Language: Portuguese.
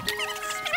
Música